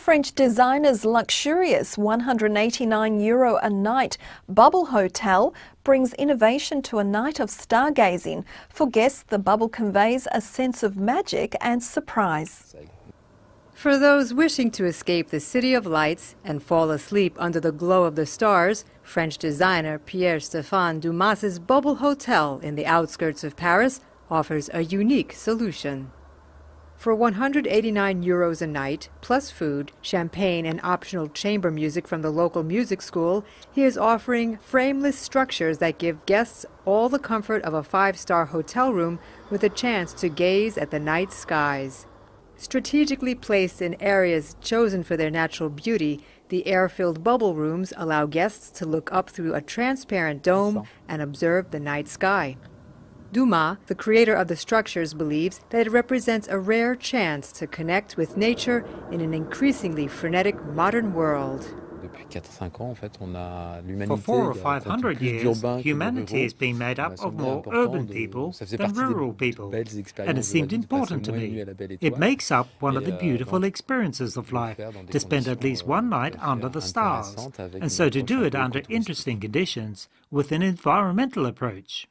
French designer's luxurious 189 euro a night bubble hotel brings innovation to a night of stargazing. For guests, the bubble conveys a sense of magic and surprise. For those wishing to escape the city of lights and fall asleep under the glow of the stars, French designer Pierre Stéphane Dumas's Bubble Hotel in the outskirts of Paris offers a unique solution. For 189 euros a night, plus food, champagne, and optional chamber music from the local music school, he is offering frameless structures that give guests all the comfort of a five-star hotel room with a chance to gaze at the night skies. Strategically placed in areas chosen for their natural beauty, the air-filled bubble rooms allow guests to look up through a transparent dome and observe the night sky. Dumas, the creator of the structures, believes that it represents a rare chance to connect with nature in an increasingly frenetic modern world. For four or five hundred years, humanity has been made up of more urban people than rural people, and it seemed important to me. It makes up one of the beautiful experiences of life to spend at least one night under the stars, and so to do it under interesting conditions with an environmental approach.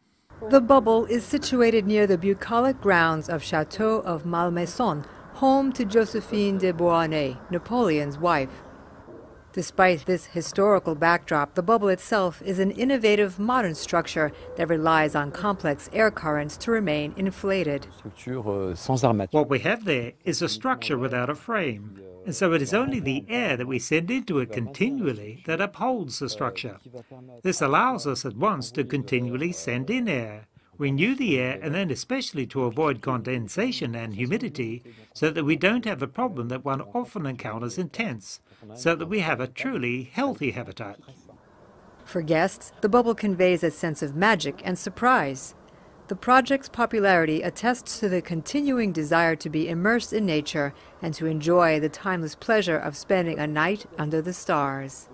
The bubble is situated near the bucolic grounds of Chateau of Malmaison, home to Josephine de Beauharnais, Napoleon's wife. Despite this historical backdrop, the bubble itself is an innovative modern structure that relies on complex air currents to remain inflated. What we have there is a structure without a frame, and so it is only the air that we send into it continually that upholds the structure. This allows us at once to continually send in air, renew the air, and then especially to avoid condensation and humidity, so that we don't have the problem that one often encounters in tents, so that we have a truly healthy habitat. For guests, the bubble conveys a sense of magic and surprise. The project's popularity attests to the continuing desire to be immersed in nature and to enjoy the timeless pleasure of spending a night under the stars.